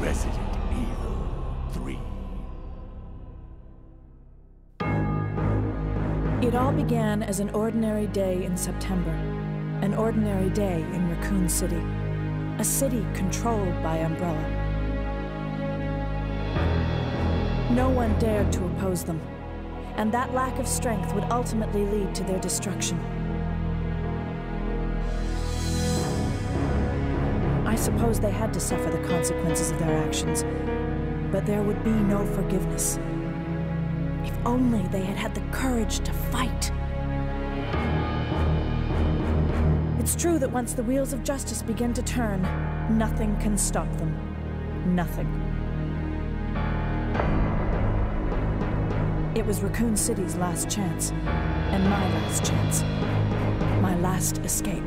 Resident Evil 3. It all began as an ordinary day in September. An ordinary day in Raccoon City. A city controlled by Umbrella. No one dared to oppose them, and that lack of strength would ultimately lead to their destruction. I suppose they had to suffer the consequences of their actions, but there would be no forgiveness. If only they had had the courage to fight. It's true that once the wheels of justice begin to turn, nothing can stop them. Nothing. It was Raccoon City's last chance, and my last chance. My last escape.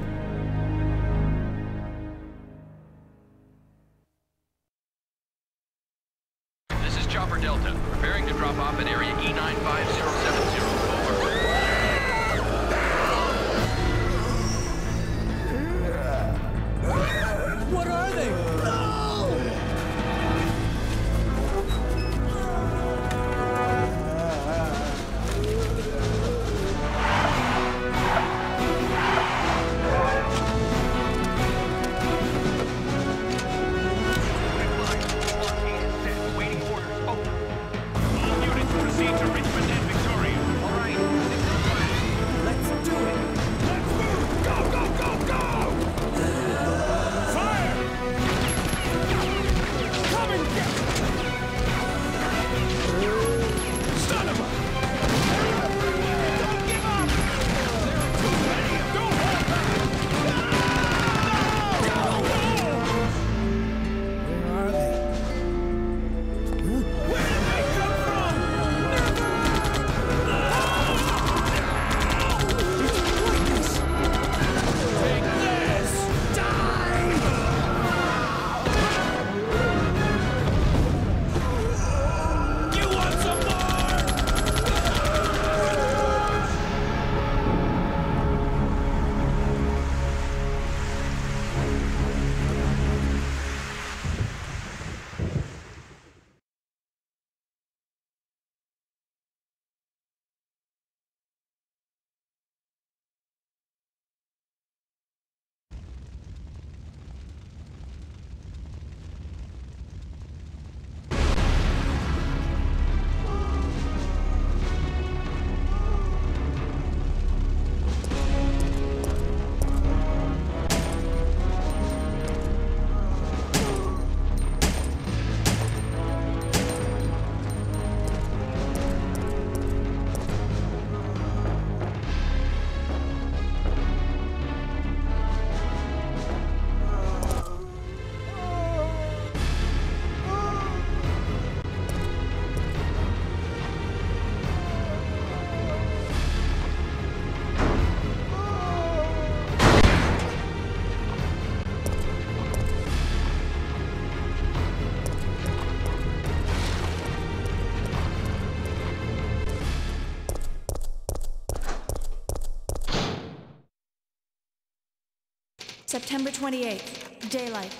September 28th, daylight.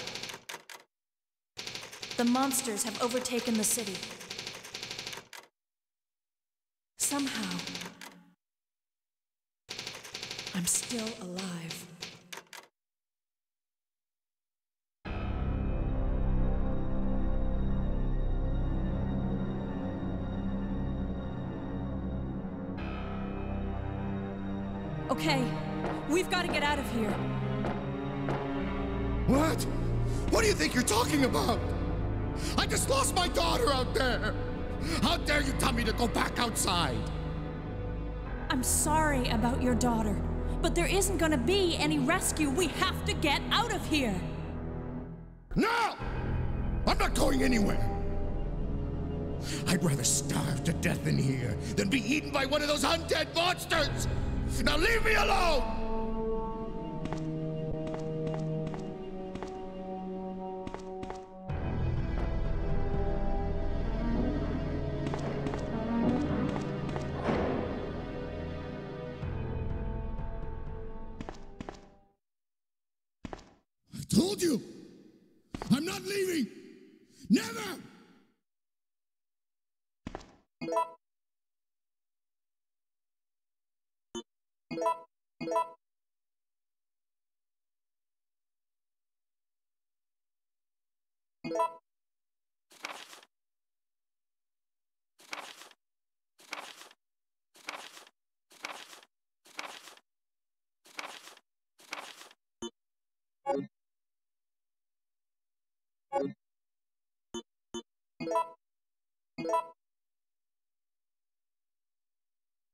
The monsters have overtaken the city. Somehow, I'm still alive. Talking about? I just lost my daughter out there! How dare you tell me to go back outside? I'm sorry about your daughter, but there isn't gonna be any rescue. We have to get out of here. No! I'm not going anywhere! I'd rather starve to death in here than be eaten by one of those undead monsters! Now leave me alone! You!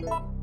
Thank you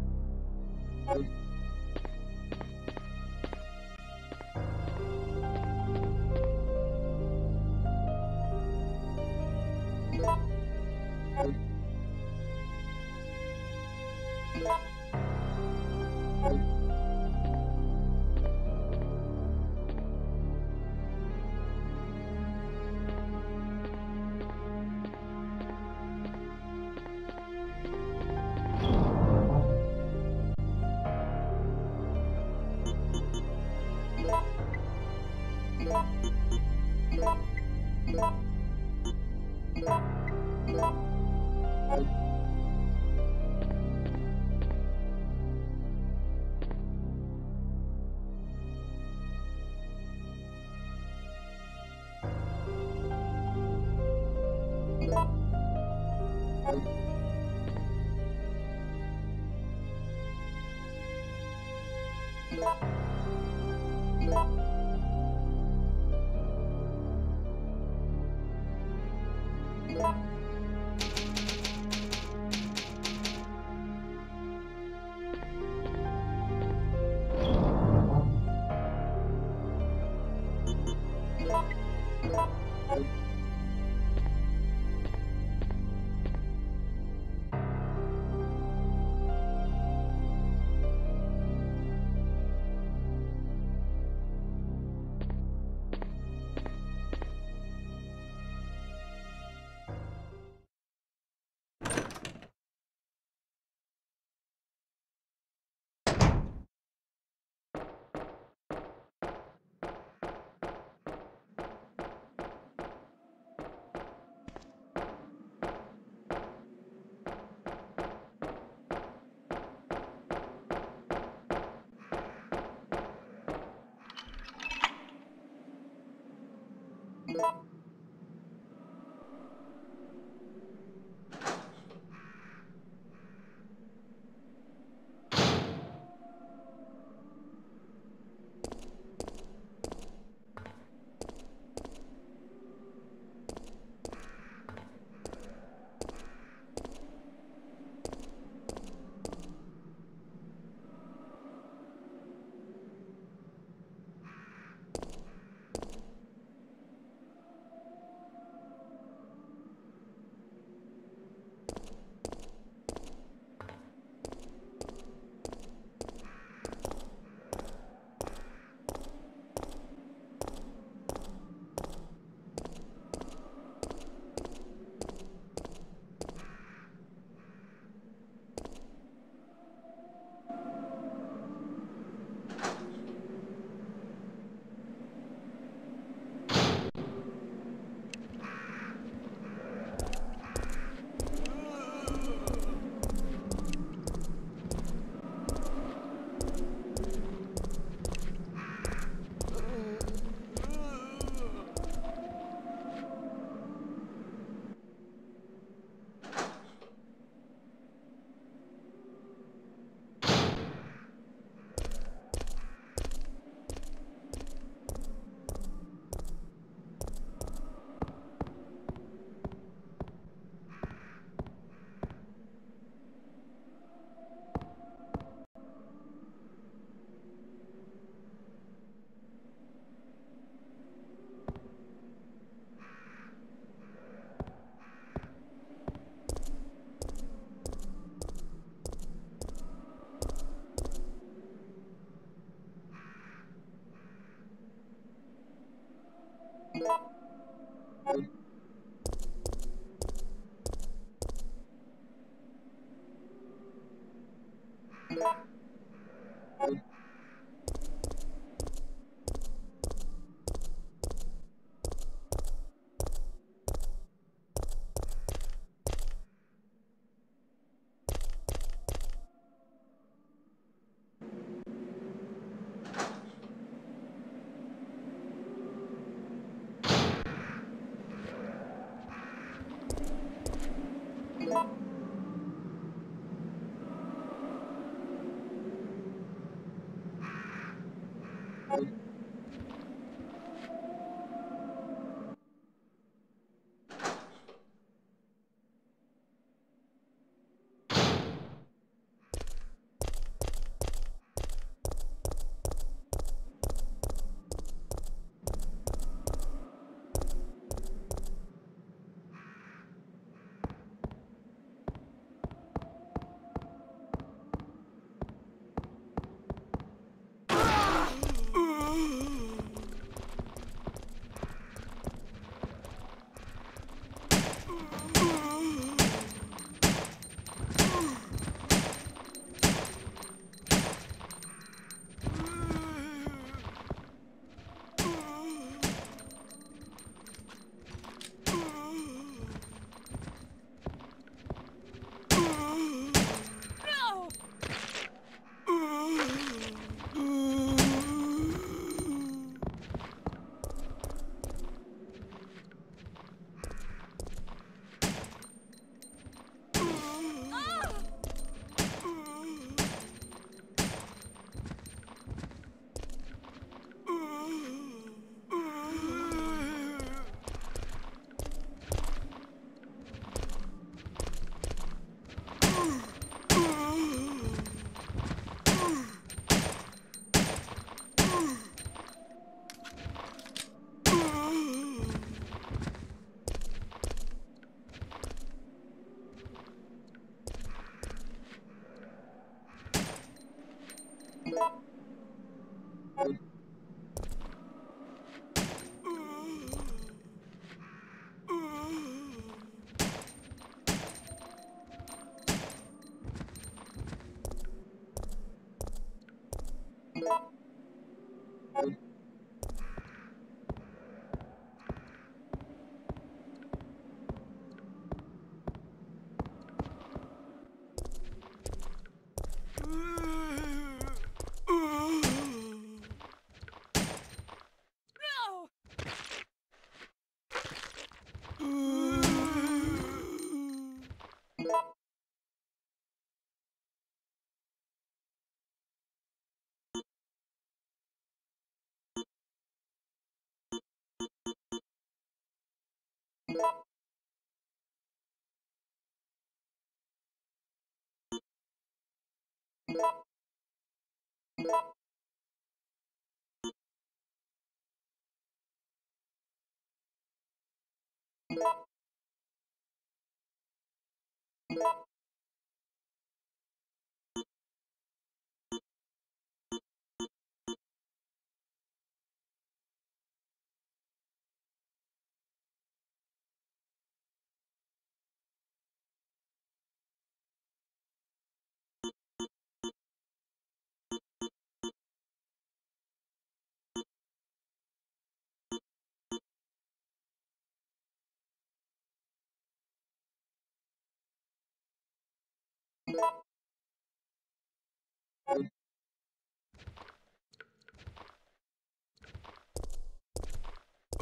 you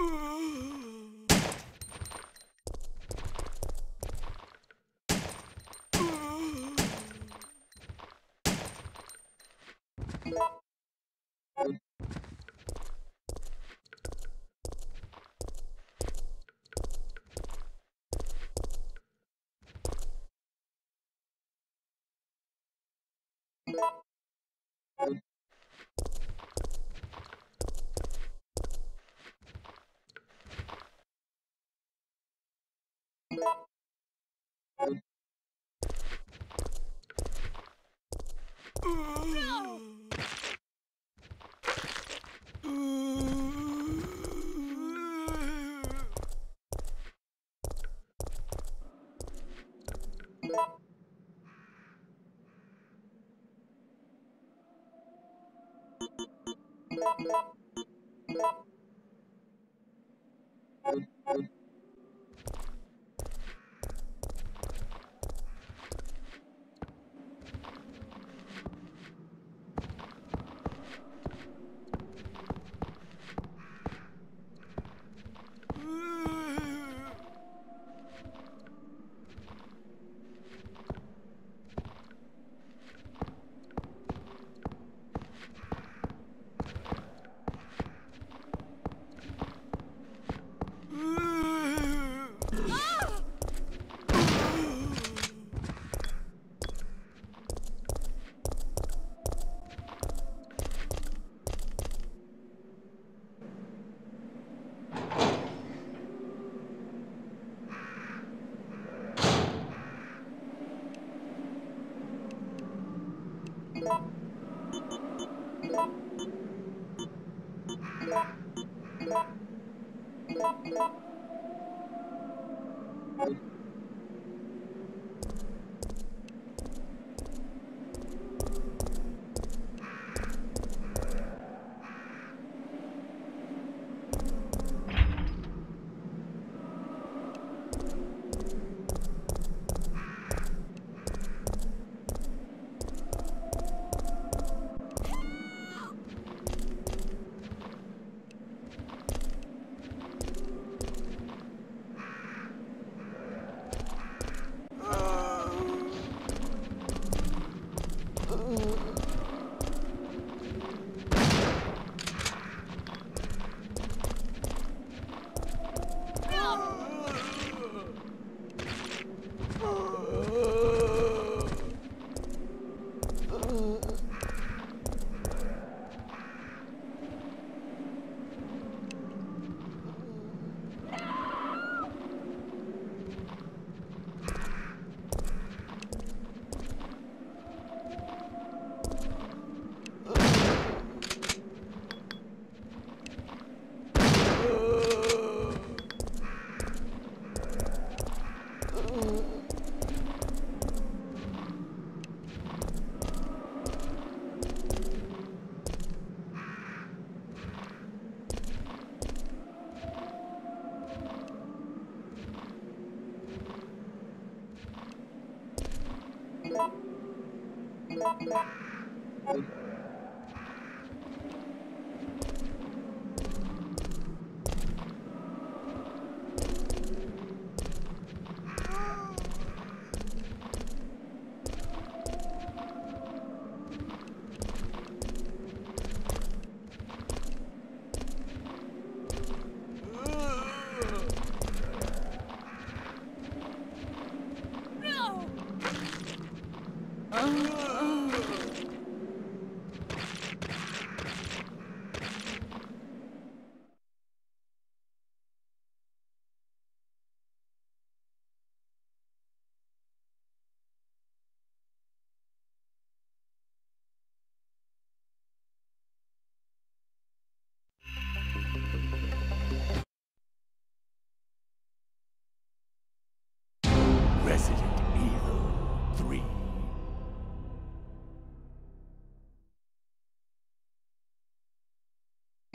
No!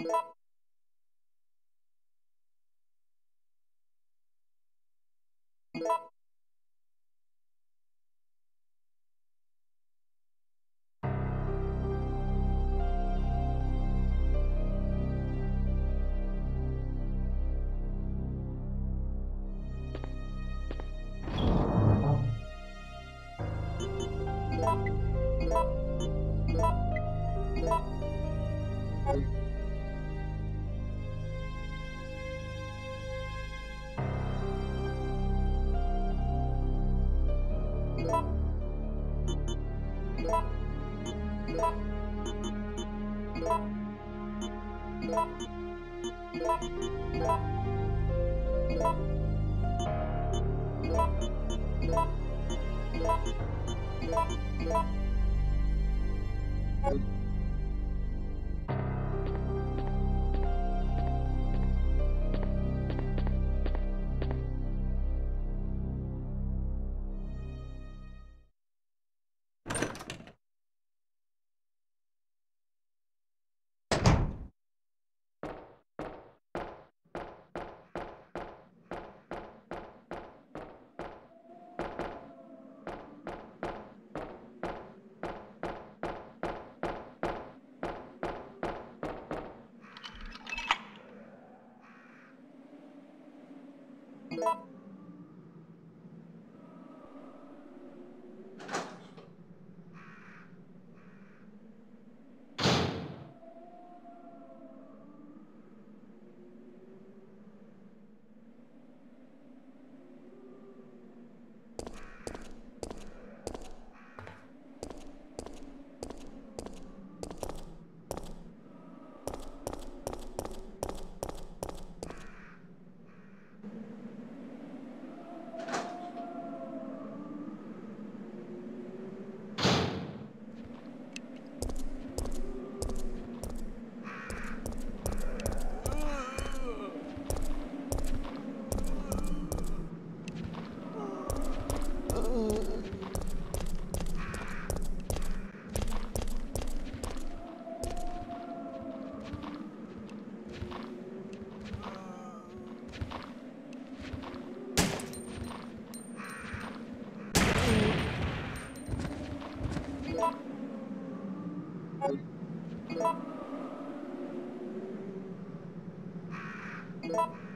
you Thank you. Thank you.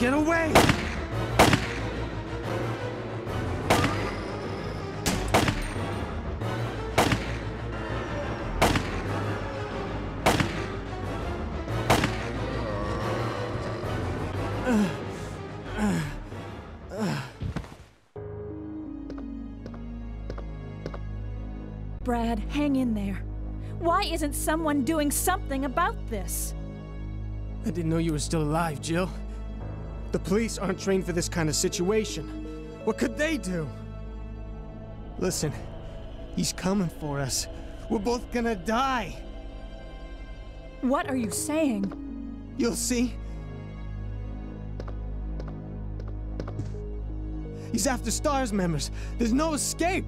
Get away! Brad, hang in there. Why isn't someone doing something about this? I didn't know you were still alive, Jill. The police aren't trained for this kind of situation. What could they do? Listen, he's coming for us. We're both gonna die. What are you saying? You'll see. He's after STARS members. There's no escape.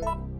Jill!